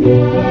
Yeah.